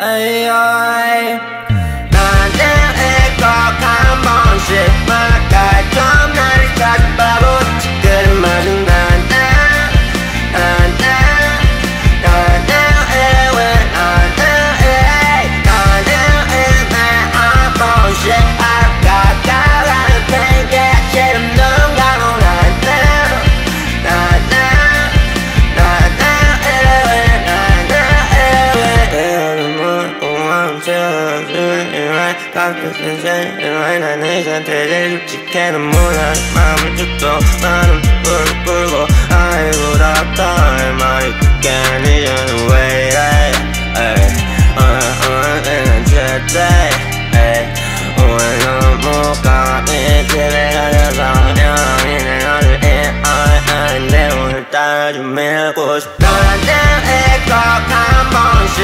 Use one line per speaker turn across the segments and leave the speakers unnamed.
ay, ay. 우왕쳐주이래 가끔씩 이래 나는 상태를 솔직해는 몰라 마음을 죽도 나는 불을 끌고 아이고 답답해 말이 그게 아니잖아 왜 이래? 에이 오늘 제때 에이 오늘 너무 감히 집에 가려서 영원히 너를 이해하는데 오늘 따라 좀 밀고 싶어 나는 이거 한 번씩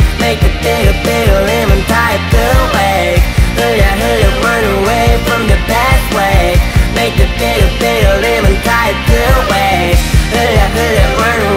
make a thing a bit of lemon pipe the way. Hurry, hurry, run away from the pathway. Make a thing a bit of lemon pipe the way. Hurry, hurry, run away